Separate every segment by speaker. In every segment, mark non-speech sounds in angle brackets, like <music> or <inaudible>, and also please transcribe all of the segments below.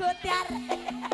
Speaker 1: escuchar. <laughs>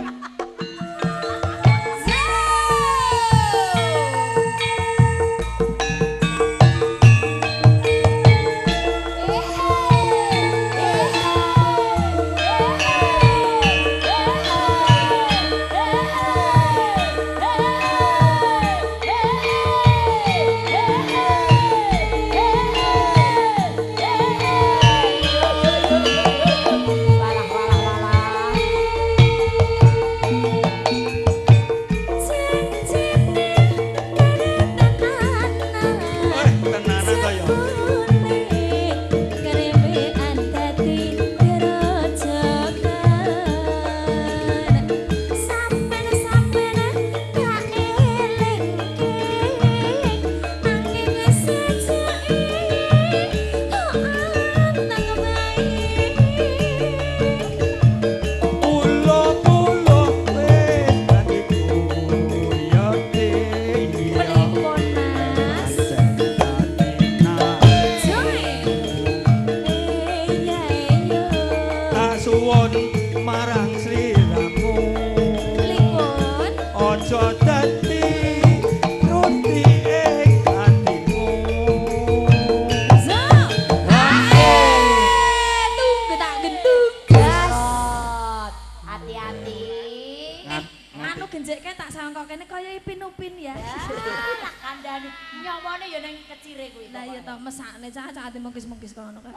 Speaker 1: tak sangka kene kaya Ipin Upin ya.
Speaker 2: Tak kandhani nyawane ya ning kecire kuwi.
Speaker 1: Lah iya to mesakne cah cah ati mungkis-mungkis kono kan.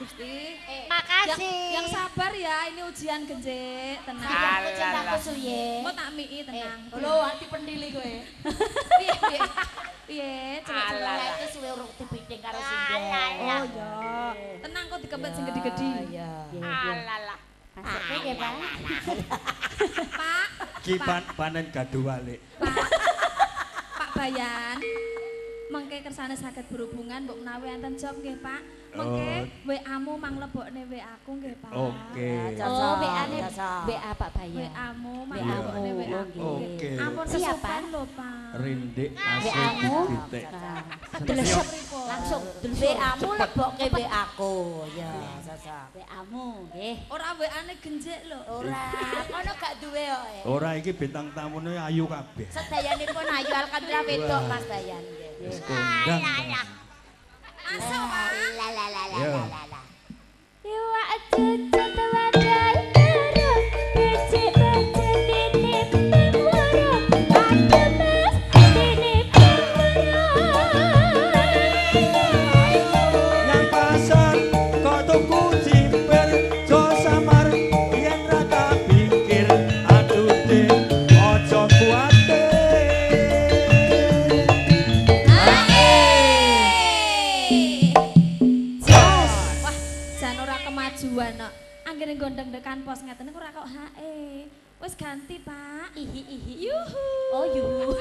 Speaker 1: Gusti.
Speaker 2: Makasih.
Speaker 1: Yang sabar ya, ini ujian genjek, tenang.
Speaker 2: Aku cintaku suye.
Speaker 1: Mau tak mii tenang.
Speaker 2: Lho, hati pendili kowe.
Speaker 1: Piye piye. Piye.
Speaker 2: Lah iki suwe urung dipiting karo Sinda.
Speaker 1: Oh iya. Tenang kok dikempet sing gede-gede.
Speaker 2: Iya. Alalah. Masuknya nggih, Pak.
Speaker 1: Pak,
Speaker 3: Ki pan panen gadu walik
Speaker 1: Pak Bayan. Mengke kersane saged berhubungan mbok menawi enten job nggih, Pak. Mengke WA-mu mang lebokne WA-ku nggih, Pak.
Speaker 3: Oke
Speaker 2: Oh, WA-ne WA Pak Bayan.
Speaker 1: WA-mu mang
Speaker 3: Iya.
Speaker 1: lebokne WA-ku.
Speaker 3: Oke
Speaker 1: Ampun
Speaker 2: Siapa?
Speaker 1: kesupen lho, Pak.
Speaker 3: Rindik asik titik
Speaker 2: Delesep langsung WA-mu lebokke WA-ku. Ya, sasa. WA-mu nggih.
Speaker 1: Ora WA-ne genjek lho.
Speaker 2: Ora, ngono gak duwe kok. eh.
Speaker 3: Ora iki bintang tamune ayu kabeh
Speaker 2: Sedayanipun ayu alhamdulillah wedok Mas Bayan nggih.
Speaker 3: Wis kondang
Speaker 2: Masuk. La la la la
Speaker 3: Ya.
Speaker 2: la la, la.
Speaker 1: Wah, jan ora kemajuan kok. Anggere gondeng dekan pos ngeten iku ora kok hae. Wis ganti, Pak.
Speaker 2: Ihi ihi.
Speaker 1: Yuhu.
Speaker 2: Oh, yuhu.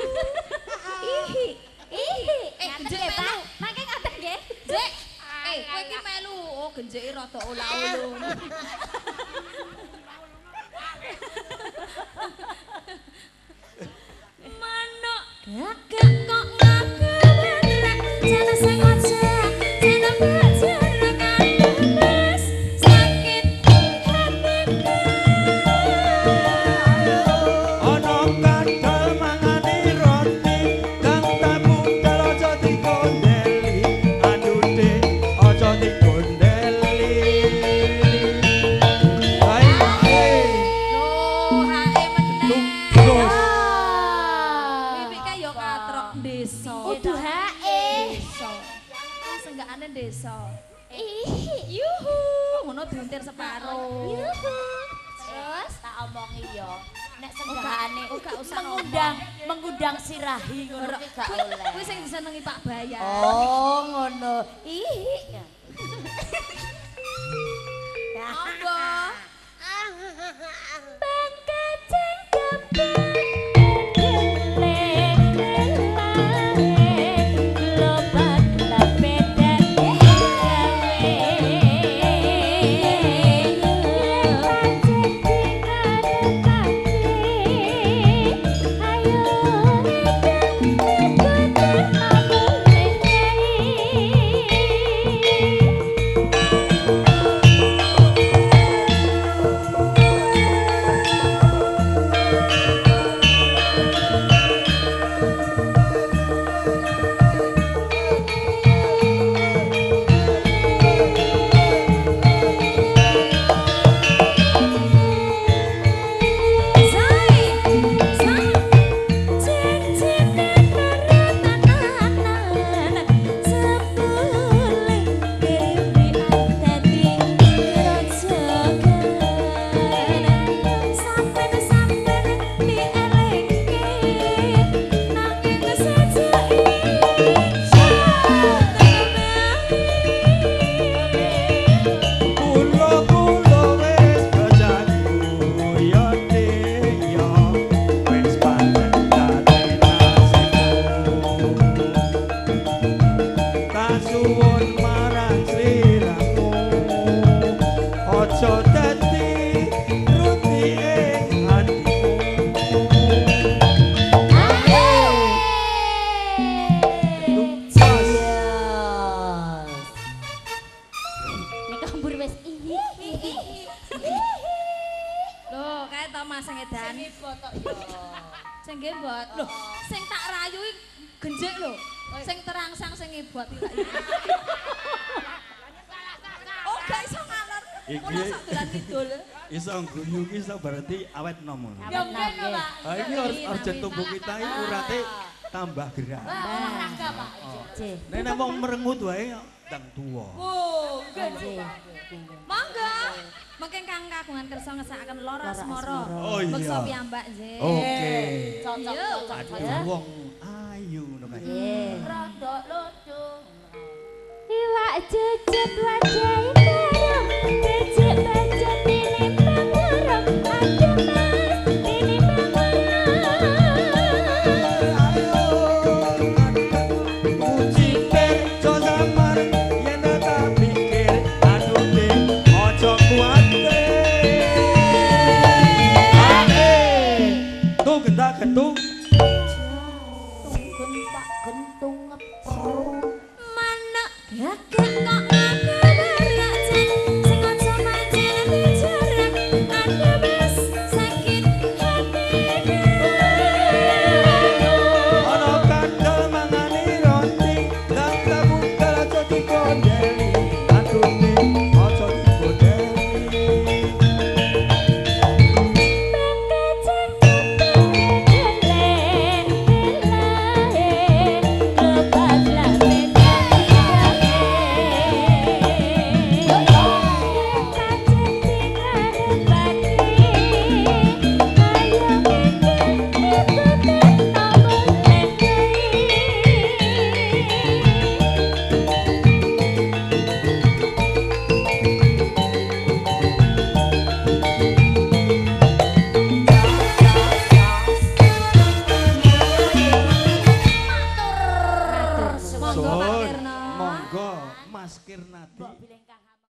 Speaker 2: <laughs>
Speaker 1: Ihi.
Speaker 2: Ihi.
Speaker 1: Eh,
Speaker 2: Ngaten
Speaker 1: genjek
Speaker 2: nggih, Pak. Mangke ngaten nggih.
Speaker 1: Jek. Eh, kowe iki melu. Oh, genjeke rada olah-ulun. <laughs> Manuk gagak kok ngagerak jane sing diuntir separo.
Speaker 2: Terus tak omongi yo. Nek senggahane
Speaker 1: oh, gak usah
Speaker 2: mengundang mengundang sirahi ngono ki gak oleh.
Speaker 1: Kuwi sing disenengi Pak Bayan.
Speaker 2: Oh, ngono. Ihi.
Speaker 1: Monggo. <laughs> Loh, sing tak rayu iki genjek lho. Sing terangsang sing iki. Oh, gak iso ngalor.
Speaker 3: Iki-
Speaker 1: dolan kidul.
Speaker 3: Iso guyu ki iso berarti awet nom.
Speaker 4: Ya mungkin lho, Pak.
Speaker 3: Ha iki harus urgent tubuh kita iki urate tambah gerak.
Speaker 4: Olahraga, Pak.
Speaker 2: Cih.
Speaker 3: Nek wong merengut wae ndang tuwa.
Speaker 1: Oh,
Speaker 2: Cih.
Speaker 1: Monggo. Mungkin kang kagungan kersa ngesakaken lara asmara.
Speaker 3: Oh, iya.
Speaker 1: Beksa piyambak nggih.
Speaker 3: Oke.
Speaker 4: Cocok, cocok,
Speaker 3: Aduh
Speaker 4: cocok.
Speaker 3: wong
Speaker 4: Yeah.